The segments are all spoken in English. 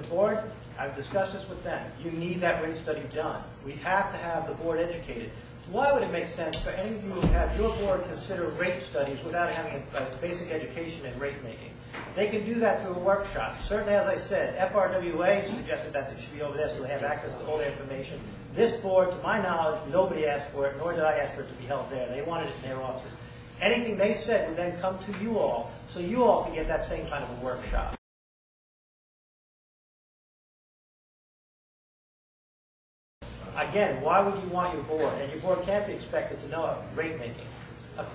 the board, I've discussed this with them, you need that rate study done. We have to have the board educated. Why would it make sense for any of you to have your board consider rate studies without having a a basic education in rate making? They can do that through a workshop. Certainly, as I said, FRWA suggested that it should be over there so they have access to all the information. This board, to my knowledge, nobody asked for it, nor did I ask for it to be held there. They wanted it in their offices. Anything they said would then come to you all, so you all can get that same kind of a workshop. Again, why would you want your board? And your board can't be expected to know rate making.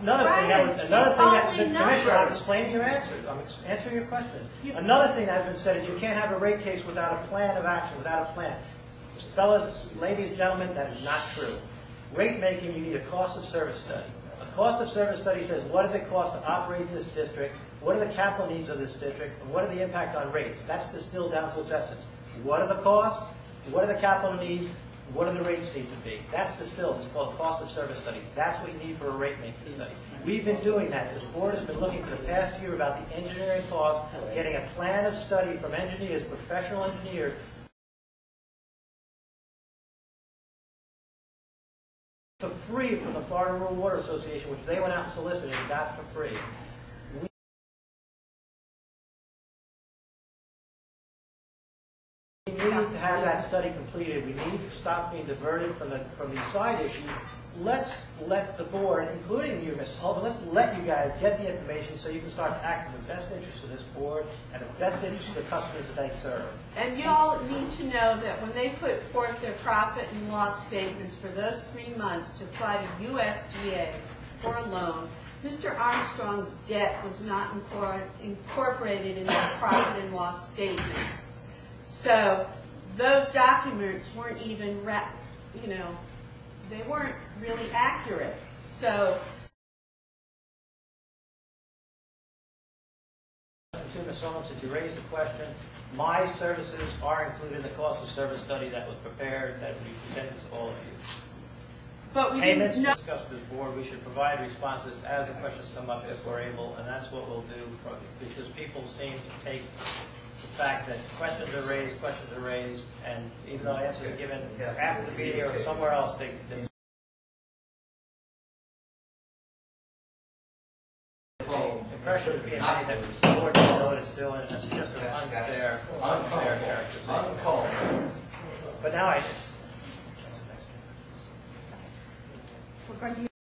Another thing that was, another it's thing that, only Commissioner, I'm numbers. explaining your answer, I'm ex- answering your question. Another thing that has been said is you can't have a rate case without a plan of action, without a plan. Fellas, ladies, gentlemen, that is not true. Rate making, you need a cost of service study. A cost of service study says, what does it cost to operate this district? What are the capital needs of this district? And what are the impact on rates? That's distilled down to its essence. What are the costs? What are the capital needs? What are the rates need to be? That's distilled. It's called cost of service study. That's what you need for a rate making study. We've been doing that. This board has been looking for the past year about the engineering costs, getting a plan of study from engineers, professional engineers, for free from the Florida Rural Water Association, which they went out and solicited and got for free. Need to have that study completed. We need to stop being diverted from the, from these side issues. Let's let the board, including you, Mrs. Holden, let's let you guys get the information so you can start to act in the best interest of this board and the best interest of the customers that they serve. And y'all need to know that when they put forth their profit and loss statements for those three months to apply to USDA for a loan, Mr. Armstrong's debt was not incorporated in that profit and loss statement. So those documents weren't even, you know, they weren't really accurate. So To Ms. Owens, since you raised the question, my services are included in the cost of service study that was prepared, that we presented to all of you. But we Payments didn't know, discussed with the board, we should provide responses as the questions come up if we're able, and that's what we'll do, because people seem to take the fact that questions are raised, questions are raised, and even though answers are given after the meeting or somewhere else, they, they impression is being made that the board doesn't know what it's doing, and that's just an That's, that's unfair, unfair characterization. uncalled. But now I, We're going to